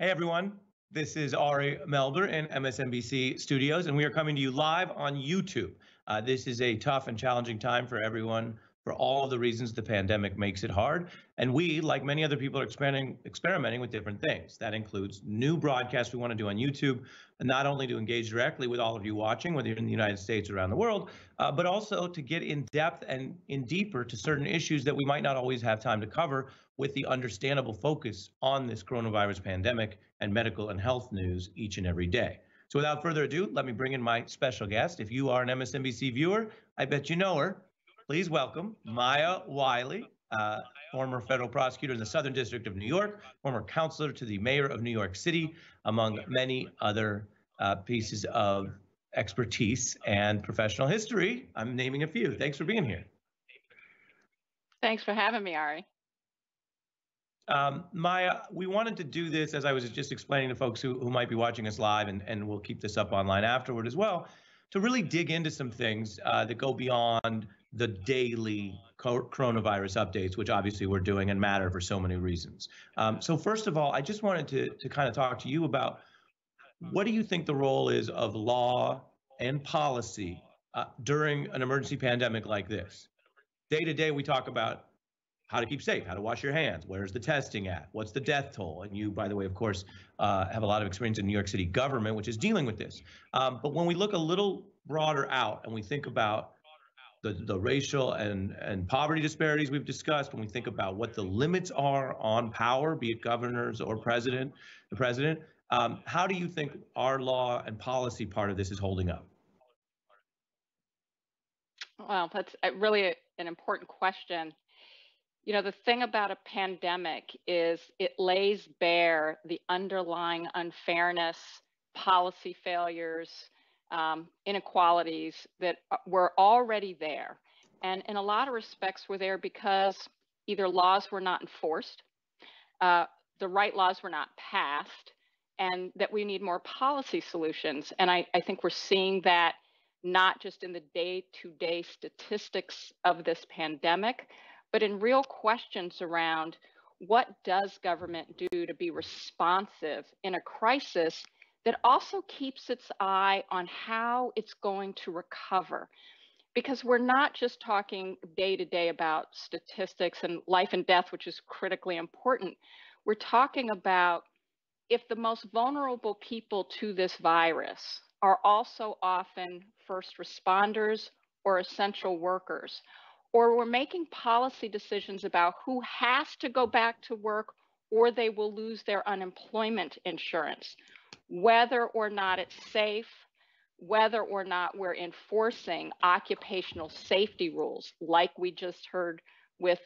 Hey everyone, this is Ari Melber in MSNBC Studios, and we are coming to you live on YouTube. Uh, this is a tough and challenging time for everyone for all of the reasons the pandemic makes it hard. And we, like many other people, are experimenting, experimenting with different things. That includes new broadcasts we want to do on YouTube, not only to engage directly with all of you watching, whether you're in the United States or around the world, uh, but also to get in depth and in deeper to certain issues that we might not always have time to cover with the understandable focus on this coronavirus pandemic and medical and health news each and every day. So without further ado, let me bring in my special guest. If you are an MSNBC viewer, I bet you know her. Please welcome Maya Wiley, uh, former federal prosecutor in the Southern District of New York, former counselor to the mayor of New York City, among many other uh, pieces of expertise and professional history. I'm naming a few. Thanks for being here. Thanks for having me, Ari. Um, Maya, we wanted to do this as I was just explaining to folks who, who might be watching us live, and, and we'll keep this up online afterward as well, to really dig into some things uh, that go beyond the daily coronavirus updates, which obviously we're doing and matter for so many reasons. Um, so first of all, I just wanted to, to kind of talk to you about what do you think the role is of law and policy uh, during an emergency pandemic like this? Day to day, we talk about how to keep safe, how to wash your hands, where's the testing at, what's the death toll? And you, by the way, of course, uh, have a lot of experience in New York City government, which is dealing with this. Um, but when we look a little broader out and we think about the, the racial and, and poverty disparities we've discussed, when we think about what the limits are on power, be it governors or president, the president, um, how do you think our law and policy part of this is holding up? Well, that's really an important question. You know, the thing about a pandemic is it lays bare the underlying unfairness, policy failures, um, inequalities that uh, were already there. And in a lot of respects, were there because either laws were not enforced, uh, the right laws were not passed, and that we need more policy solutions. And I, I think we're seeing that not just in the day to day statistics of this pandemic, but in real questions around what does government do to be responsive in a crisis that also keeps its eye on how it's going to recover. Because we're not just talking day to day about statistics and life and death, which is critically important. We're talking about if the most vulnerable people to this virus are also often first responders or essential workers, or we're making policy decisions about who has to go back to work or they will lose their unemployment insurance, whether or not it's safe, whether or not we're enforcing occupational safety rules, like we just heard with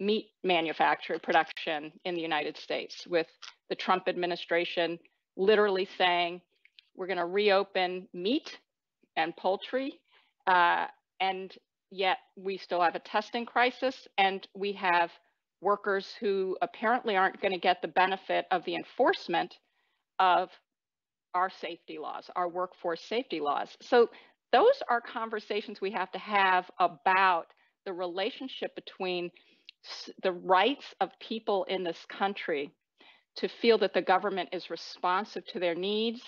meat manufacture production in the United States, with the Trump administration literally saying we're going to reopen meat and poultry, uh, and yet we still have a testing crisis, and we have workers who apparently aren't going to get the benefit of the enforcement of our safety laws, our workforce safety laws. So those are conversations we have to have about the relationship between the rights of people in this country to feel that the government is responsive to their needs,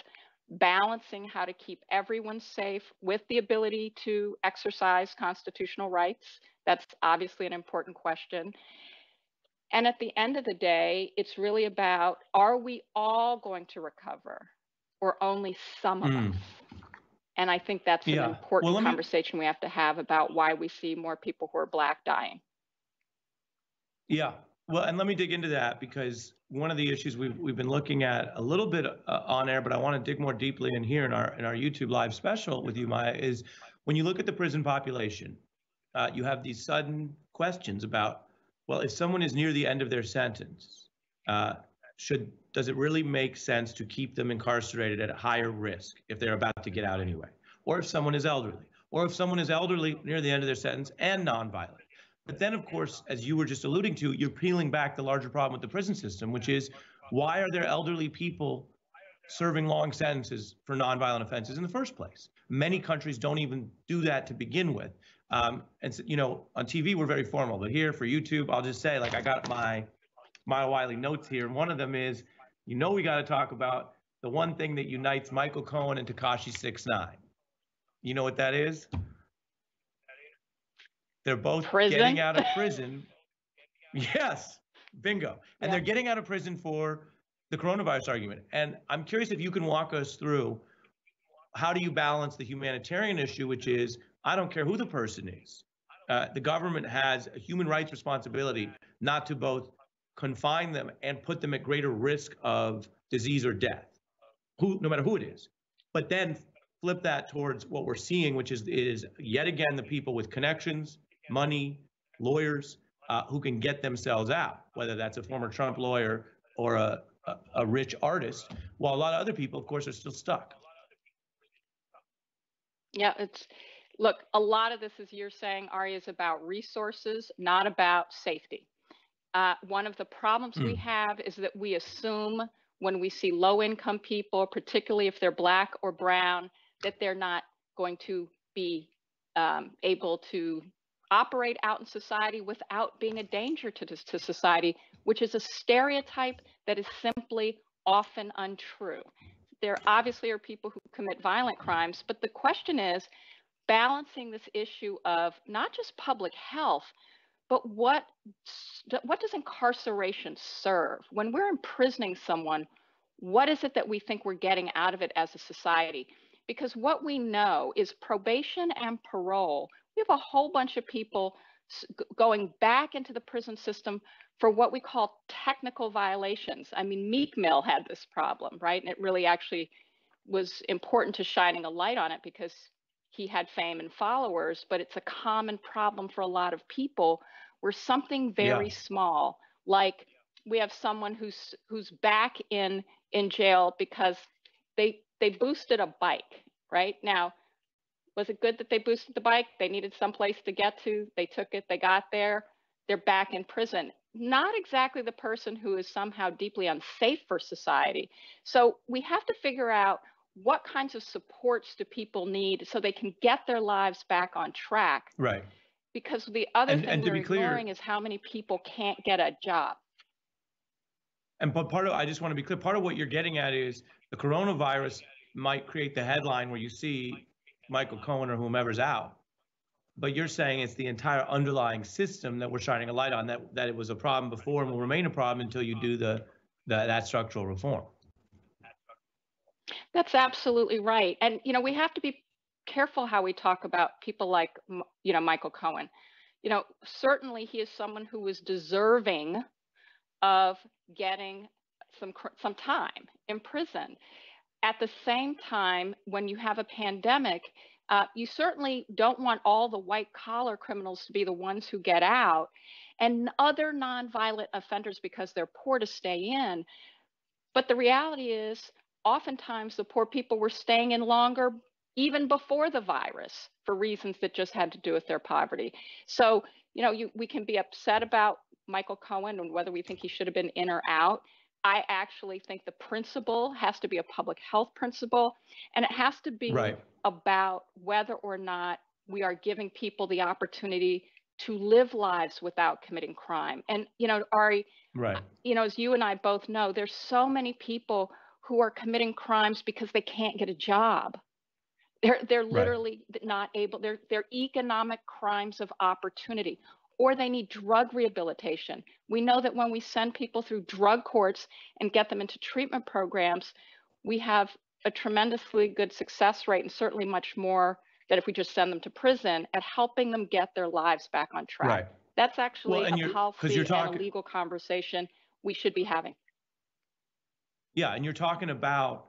balancing how to keep everyone safe with the ability to exercise constitutional rights. That's obviously an important question. And at the end of the day, it's really about are we all going to recover or only some of mm. us? And I think that's yeah. an important well, conversation me... we have to have about why we see more people who are Black dying. Yeah. Well, and let me dig into that because one of the issues we've, we've been looking at a little bit uh, on air, but I want to dig more deeply in here in our in our YouTube live special with you, Maya, is when you look at the prison population, uh, you have these sudden questions about, well, if someone is near the end of their sentence, uh, should does it really make sense to keep them incarcerated at a higher risk if they're about to get out anyway, or if someone is elderly, or if someone is elderly near the end of their sentence and nonviolent? But then, of course, as you were just alluding to, you're peeling back the larger problem with the prison system, which is why are there elderly people serving long sentences for nonviolent offenses in the first place? Many countries don't even do that to begin with. Um, and so, you know, on TV we're very formal, but here for YouTube, I'll just say, like, I got my Maya Wiley notes here, and one of them is you know we got to talk about the one thing that unites Michael Cohen and Tekashi Six Nine. You know what that is? They're both prison? getting out of prison. yes, bingo. And yeah. they're getting out of prison for the coronavirus argument. And I'm curious if you can walk us through how do you balance the humanitarian issue, which is I don't care who the person is. Uh, the government has a human rights responsibility not to both confine them and put them at greater risk of disease or death, who, no matter who it is. But then flip that towards what we're seeing, which is is yet again the people with connections, money, lawyers uh, who can get themselves out, whether that's a former Trump lawyer or a, a, a rich artist, while a lot of other people, of course, are still stuck. Yeah, it's look, a lot of this, as you're saying, Ari, is about resources, not about safety. Uh, one of the problems mm. we hmm. have is that we assume when we see low income people, particularly if they're black or brown, that they're not going to be um, able to operate out in society without being a danger to, to society, which is a stereotype that is simply often untrue. There obviously are people who commit violent crimes, but the question is balancing this issue of not just public health, but what what does incarceration serve? When we're imprisoning someone, what is it that we think we're getting out of it as a society? Because what we know is probation and parole. We have a whole bunch of people going back into the prison system for what we call technical violations. I mean, Meek Mill had this problem, right? And it really actually was important to shining a light on it because he had fame and followers, but it's a common problem for a lot of people where something very yeah. small, like we have someone who's who's back in in jail because they they boosted a bike, right? Now, was it good that they boosted the bike? They needed some place to get to. They took it, they got there, they're back in prison. Not exactly the person who is somehow deeply unsafe for society. So we have to figure out what kinds of supports do people need so they can get their lives back on track. Right. Because the other and, thing and we're ignoring clear, is how many people can't get a job. And but part of I just want to be clear, part of what you're getting at is the coronavirus might create the headline where you see Michael Cohen or whomever's out. But you're saying it's the entire underlying system that we're shining a light on that that it was a problem before and will remain a problem until you do the, the that structural reform. That's absolutely right. And you know, we have to be careful how we talk about people like you know Michael Cohen. You know, certainly he is someone who was deserving of getting some some time in prison. At the same time, when you have a pandemic, uh, you certainly don't want all the white collar criminals to be the ones who get out, and other nonviolent offenders because they're poor to stay in. But the reality is, oftentimes the poor people were staying in longer even before the virus for reasons that just had to do with their poverty. So, you know, you, we can be upset about Michael Cohen and whether we think he should have been in or out. I actually think the principle has to be a public health principle, and it has to be right. about whether or not we are giving people the opportunity to live lives without committing crime. And you know, Ari, right. you know, as you and I both know, there's so many people who are committing crimes because they can't get a job. They're they're literally right. not able. They're they're economic crimes of opportunity, or they need drug rehabilitation. We know that when we send people through drug courts and get them into treatment programs, we have a tremendously good success rate, and certainly much more than if we just send them to prison at helping them get their lives back on track. Right. That's actually well, a policy talking, and a legal conversation we should be having. Yeah, and you're talking about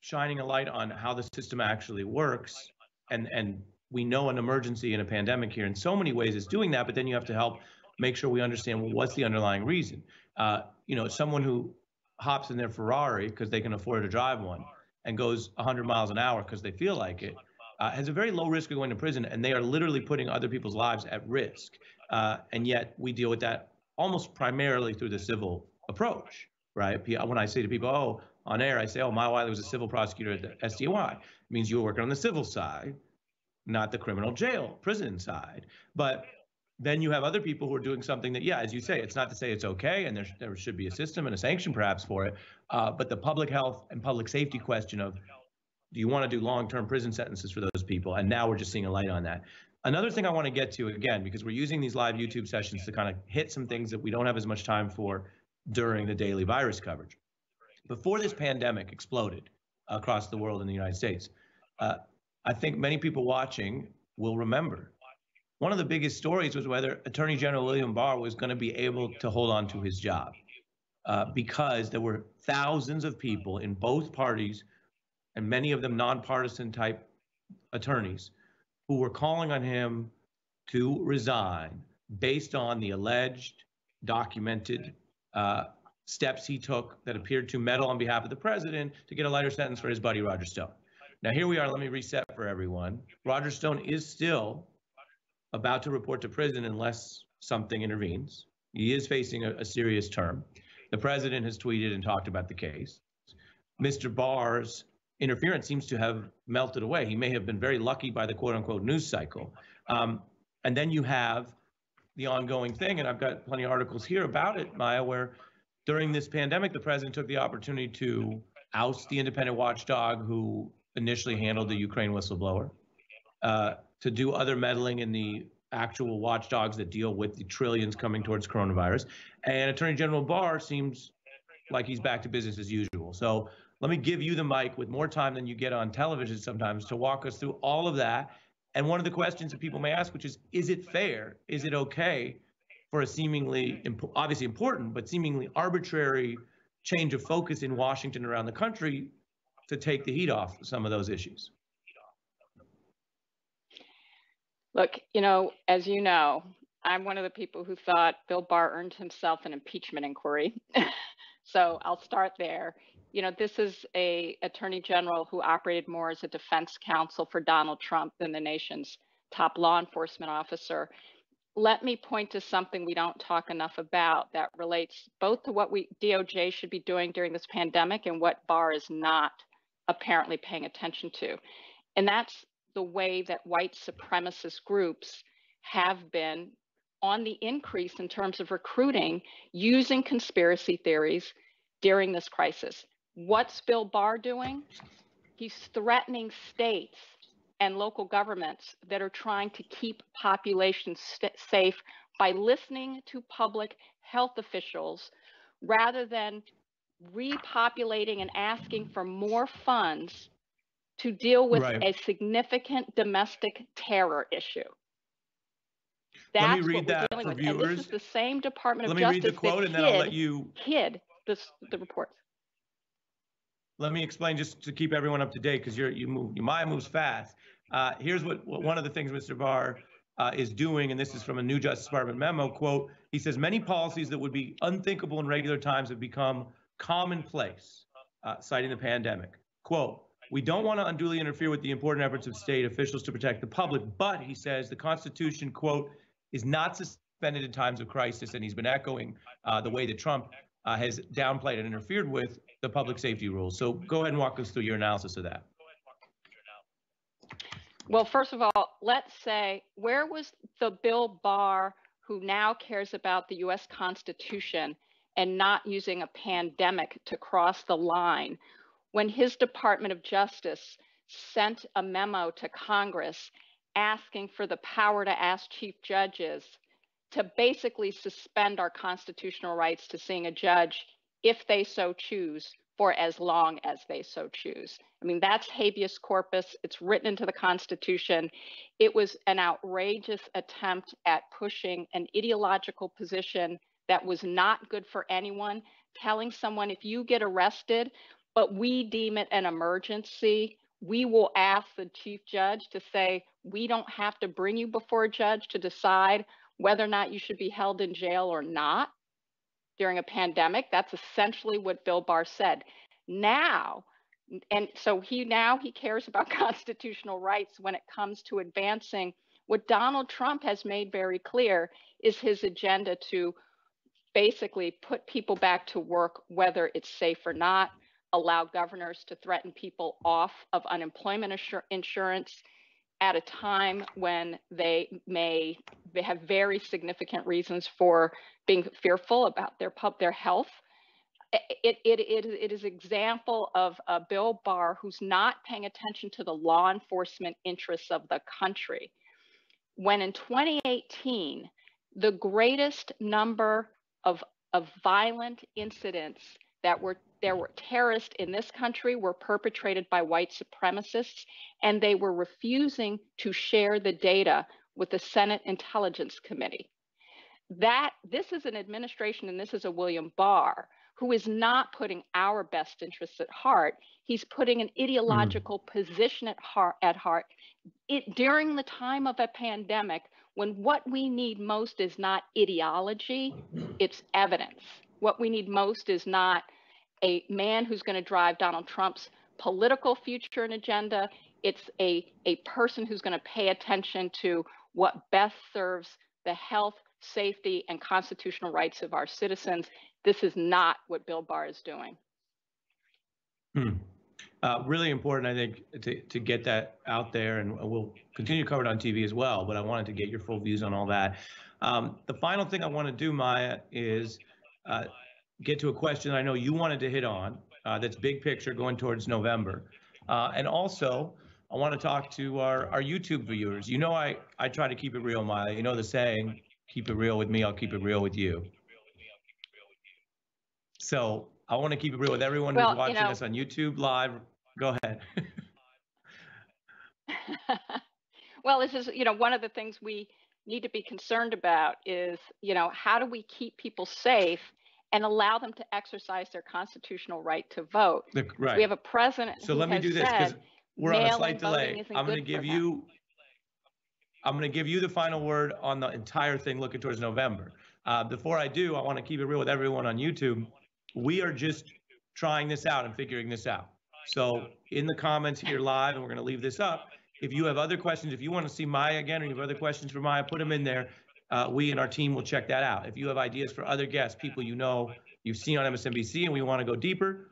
shining a light on how the system actually works, and and we know an emergency and a pandemic here in so many ways is doing that, but then you have to help make sure we understand well, what's the underlying reason. Uh, you know, someone who hops in their Ferrari because they can afford to drive one and goes 100 miles an hour because they feel like it uh, has a very low risk of going to prison, and they are literally putting other people's lives at risk. Uh, and yet we deal with that almost primarily through the civil approach right? When I say to people, oh, on air, I say, oh, Maya Wiley was a civil prosecutor at the SDNY. It means you were working on the civil side, not the criminal jail, prison side. But then you have other people who are doing something that, yeah, as you say, it's not to say it's okay, and there, there should be a system and a sanction perhaps for it. Uh, but the public health and public safety question of do you want to do long term prison sentences for those people? And now we're just seeing a light on that. Another thing I want to get to again, because we're using these live YouTube sessions to kind of hit some things that we don't have as much time for during the daily virus coverage. Before this pandemic exploded across the world in the United States, uh, I think many people watching will remember one of the biggest stories was whether Attorney General William Barr was going to be able to hold on to his job uh, because there were thousands of people in both parties, and many of them nonpartisan type attorneys, who were calling on him to resign based on the alleged documented uh, steps he took that appeared to meddle on behalf of the president to get a lighter sentence for his buddy Roger Stone. Now, here we are. Let me reset for everyone. Roger Stone is still about to report to prison unless something intervenes. He is facing a, a serious term. The president has tweeted and talked about the case. Mr. Barr's interference seems to have melted away. He may have been very lucky by the quote unquote news cycle. Um, and then you have the ongoing thing, and I've got plenty of articles here about it, Maya, where during this pandemic, the president took the opportunity to oust the independent watchdog who initially handled the Ukraine whistleblower, uh, to do other meddling in the actual watchdogs that deal with the trillions coming towards coronavirus. And Attorney General Barr seems like he's back to business as usual. So let me give you the mic with more time than you get on television sometimes to walk us through all of that. And one of the questions that people may ask, which is, is it fair? Is it okay for a seemingly, imp- obviously important, but seemingly arbitrary change of focus in Washington around the country to take the heat off some of those issues? Look, you know, as you know, I'm one of the people who thought Bill Barr earned himself an impeachment inquiry. so I'll start there. You know, this is a attorney general who operated more as a defense counsel for Donald Trump than the nation's top law enforcement officer. Let me point to something we don't talk enough about that relates both to what we DOJ should be doing during this pandemic and what Barr is not apparently paying attention to. And that's the way that white supremacist groups have been on the increase in terms of recruiting using conspiracy theories during this crisis. What's Bill Barr doing? He's threatening states and local governments that are trying to keep populations safe by listening to public health officials rather than repopulating and asking for more funds to deal with right. a significant domestic terror issue. That's let me read that for with. viewers. And this is the same Department let of Justice. Let me read the quote, and then I'll let you this, the reports. Let me explain just to keep everyone up to date because you move, your mind moves fast. Uh, here's what, what, one of the things Mr. Barr uh, is doing, and this is from a new Justice Department memo. Quote: He says many policies that would be unthinkable in regular times have become commonplace, uh, citing the pandemic. Quote: we don't want to unduly interfere with the important efforts of state officials to protect the public, but he says the Constitution, quote, is not suspended in times of crisis. And he's been echoing uh, the way that Trump uh, has downplayed and interfered with the public safety rules. So go ahead and walk us through your analysis of that. Well, first of all, let's say where was the Bill Barr who now cares about the US Constitution and not using a pandemic to cross the line when his Department of Justice sent a memo to Congress asking for the power to ask chief judges to basically suspend our constitutional rights to seeing a judge if they so choose for as long as they so choose. I mean, that's habeas corpus. It's written into the Constitution. It was an outrageous attempt at pushing an ideological position that was not good for anyone, telling someone if you get arrested, but we deem it an emergency, we will ask the chief judge to say, we don't have to bring you before a judge to decide whether or not you should be held in jail or not during a pandemic. That's essentially what Bill Barr said. Now, and so he now he cares about constitutional rights when it comes to advancing what Donald Trump has made very clear is his agenda to basically put people back to work whether it's safe or not allow governors to threaten people off of unemployment assur- insurance, at a time when they may they have very significant reasons for being fearful about their pub their health. It, it, it, it is example of a Bill Barr who's not paying attention to the law enforcement interests of the country. When in 2018, the greatest number of, of violent incidents that were there were terrorists in this country were perpetrated by white supremacists and they were refusing to share the data with the Senate Intelligence Committee. That this is an administration and this is a William Barr who is not putting our best interests at heart. He's putting an ideological mm. position at heart at heart it, during the time of a pandemic when what we need most is not ideology, it's evidence. What we need most is not a man who's going to drive Donald Trump's political future and agenda. It's a, a person who's going to pay attention to what best serves the health, safety, and constitutional rights of our citizens. This is not what Bill Barr is doing. Hmm. Uh, really important, I think, to, to get that out there, and we'll continue to cover it on TV as well. But I wanted to get your full views on all that. Um, the final thing I want to do, Maya, is uh, get to a question I know you wanted to hit on. Uh, that's big picture going towards November, uh, and also I want to talk to our, our YouTube viewers. You know, I I try to keep it real, Maya. You know the saying, "Keep it real with me, I'll keep it real with you." So I want to keep it real with everyone well, who's watching you know, us on YouTube live. Go ahead. well, this is you know one of the things we need to be concerned about is you know how do we keep people safe and allow them to exercise their constitutional right to vote. The, right. We have a president. So let me do this because we're on a slight delay. I'm going to give you. I'm going to give you the final word on the entire thing looking towards November. Uh, before I do, I want to keep it real with everyone on YouTube. We are just trying this out and figuring this out. So in the comments here live, and we're going to leave this up. If you have other questions, if you want to see Maya again, or you have other questions for Maya, put them in there uh, we and our team will check that out. If you have ideas for other guests, people you know you've seen on MSNBC and we want to go deeper,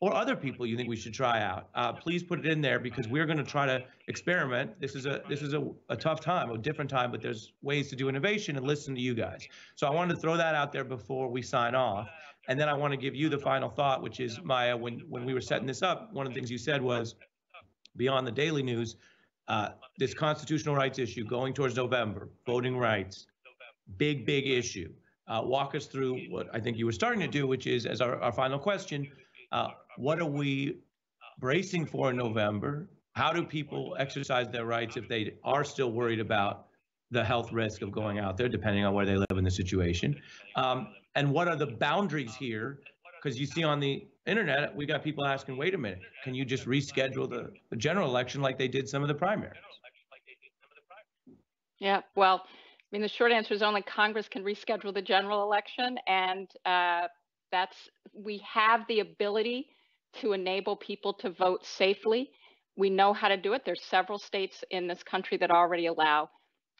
or other people you think we should try out, uh, please put it in there because we're going to try to experiment. This is a this is a, a tough time, a different time, but there's ways to do innovation and listen to you guys. So I wanted to throw that out there before we sign off. And then I want to give you the final thought, which is Maya, when when we were setting this up, one of the things you said was beyond the daily news, uh, this constitutional rights issue going towards November, voting rights, big, big issue. Uh, walk us through what I think you were starting to do, which is as our, our final question, uh, what are we bracing for in November? How do people exercise their rights if they are still worried about the health risk of going out there, depending on where they live in the situation? Um, and what are the boundaries here? Because you see on the internet, we got people asking, wait a minute, can you just reschedule the, the general election like they did some of the primaries? Yeah, well, I mean, the short answer is only Congress can reschedule the general election, and uh, that's we have the ability to enable people to vote safely. We know how to do it. There's several states in this country that already allow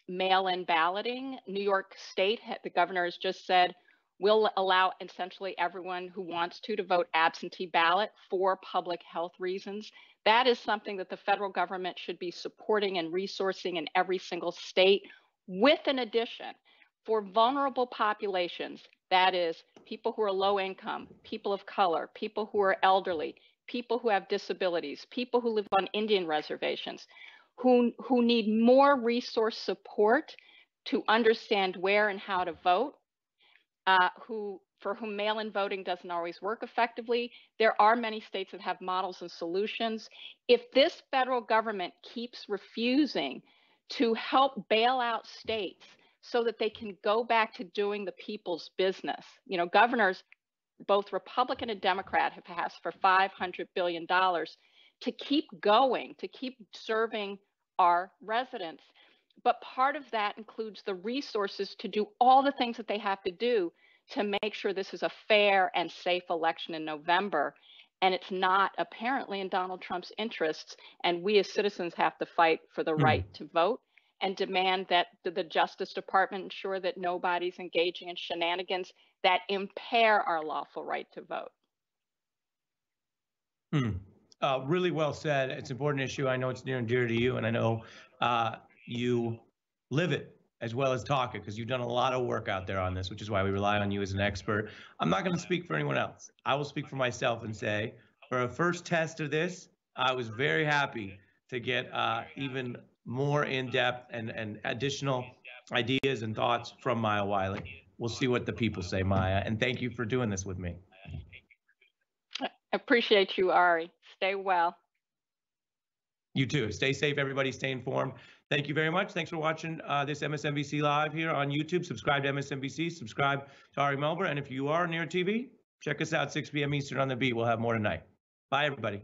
mail-in balloting. New York State, the governor has just said, will allow essentially everyone who wants to to vote absentee ballot for public health reasons. That is something that the federal government should be supporting and resourcing in every single state with an addition for vulnerable populations, that is, people who are low income, people of color, people who are elderly, people who have disabilities, people who live on Indian reservations, who, who need more resource support to understand where and how to vote, uh, who for whom mail-in voting doesn't always work effectively. There are many states that have models and solutions. If this federal government keeps refusing to help bail out states so that they can go back to doing the people's business. You know, governors, both Republican and Democrat, have asked for $500 billion to keep going, to keep serving our residents. But part of that includes the resources to do all the things that they have to do to make sure this is a fair and safe election in November and it's not apparently in Donald Trump's interests. And we as citizens have to fight for the mm. right to vote and demand that the Justice Department ensure that nobody's engaging in shenanigans that impair our lawful right to vote. Hmm. Uh, really well said. It's an important issue. I know it's near and dear to you, and I know uh, you live it as well as talk it because you've done a lot of work out there on this, which is why we rely on you as an expert. I'm not going to speak for anyone else. I will speak for myself and say, for a first test of this, I was very happy to get uh, even more in depth and, and additional ideas and thoughts from Maya Wiley. We'll see what the people say, Maya. And thank you for doing this with me. I appreciate you, Ari. Stay well. You too. Stay safe, everybody. Stay informed. Thank you very much. Thanks for watching uh, this MSNBC Live here on YouTube. Subscribe to MSNBC. Subscribe to Ari Melber. And if you are near TV, check us out 6 p.m. Eastern on the beat. We'll have more tonight. Bye, everybody.